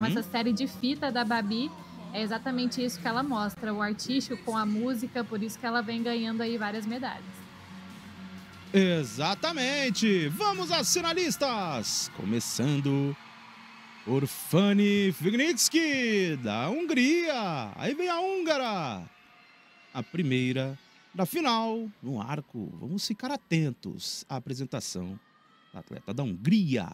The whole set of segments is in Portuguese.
Essa série de fita da Babi é exatamente isso que ela mostra, o artístico com a música, por isso que ela vem ganhando aí várias medalhas. Exatamente! Vamos às finalistas! Começando por Fanny Fignitsky, da Hungria. Aí vem a húngara. A primeira da final, no arco. Vamos ficar atentos à apresentação da atleta da Hungria.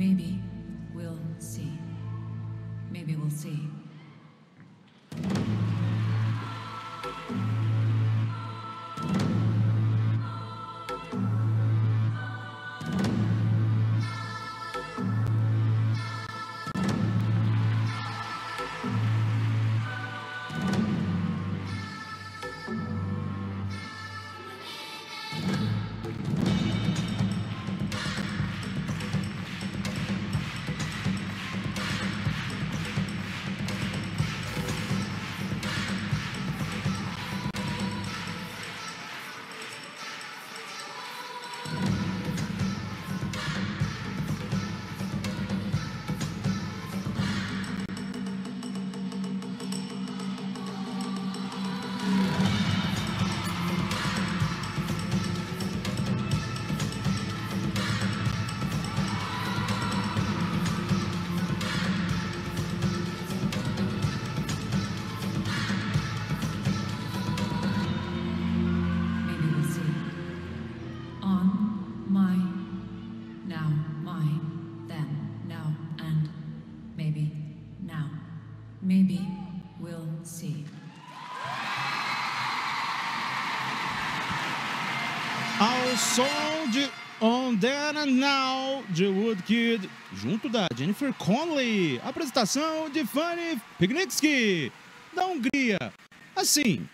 Maybe we'll see. Maybe we'll see. Maybe Maybe we'll see. Ao som de On and Now, de Woodkid, junto da Jennifer Connelly. Apresentação de Fanny Pigniksky, da Hungria. Assim,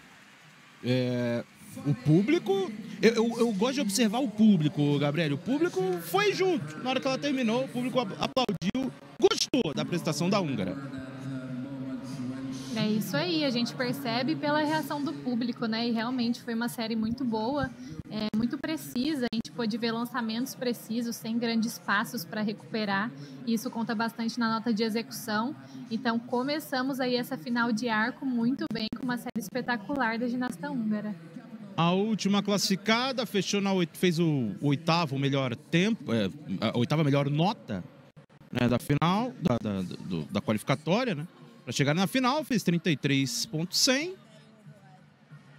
é, o público... Eu, eu- eu gosto de observar o público, Gabriel. O público foi junto. Na hora que ela terminou, o público ap- aplaudiu, gostou da apresentação da húngara. É isso aí, a gente percebe pela reação do público, né? E realmente foi uma série muito boa, é, muito precisa. A gente pôde ver lançamentos precisos, sem grandes passos para recuperar. E isso conta bastante na nota de execução. Então, começamos aí essa final de arco muito bem, com uma série espetacular da ginasta húngara. A última classificada fechou na fez o oitavo melhor tempo, é, a oitava melhor nota né, da final, da, da, do- da qualificatória, né? Para chegar na final, fez 33,100.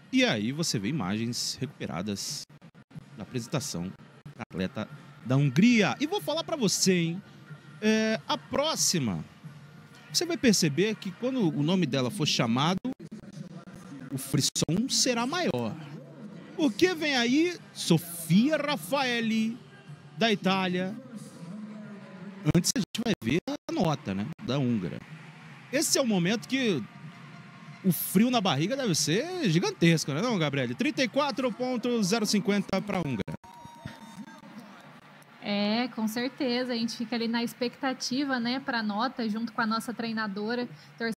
E aí você vê imagens recuperadas da apresentação da atleta da Hungria. E vou falar para você, hein? É, a próxima, você vai perceber que quando o nome dela for chamado, o frisson será maior. Porque vem aí Sofia Raffaelli, da Itália. Antes a gente vai ver a nota, né? Da húngara. Esse é o momento que o frio na barriga deve ser gigantesco, né, não, Gabriele? 34,050 para a húngara. É, com certeza. A gente fica ali na expectativa, né, para nota, junto com a nossa treinadora, torcendo